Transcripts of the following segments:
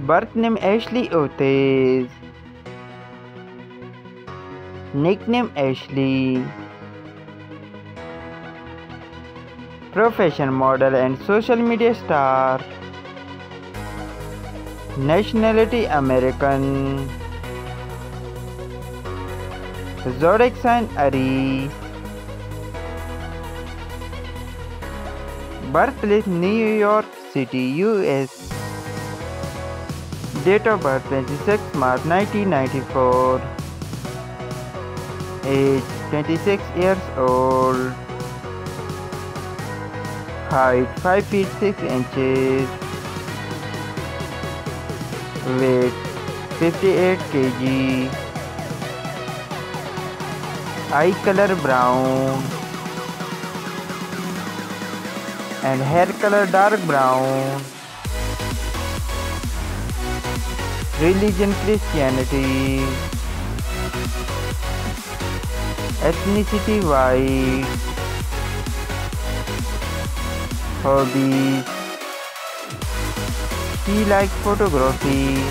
Birth name Ashley Ortiz. Nickname Ashley. Profession model and social media star. Nationality American. Zodiac sign Aries. Birthplace New York City, US. Date of birth 26 March 1994. Age 26 years old. Height 5 feet 6 inches. Weight 58 kg. Eye color brown. And hair color dark brown. Religion Christianity. Ethnicity white. Hobbies. She likes photography.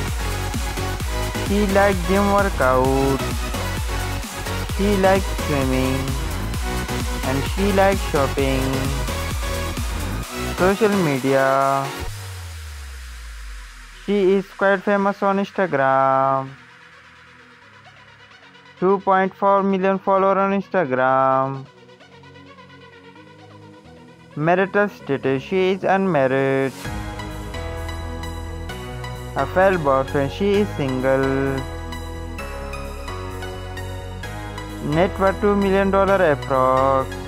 She likes gym workout. She likes swimming. And she likes shopping. Social media. She is quite famous on Instagram. 2.4 million followers on Instagram. Marital status she is unmarried. A failed boyfriend she is single. Net worth $2 million approx.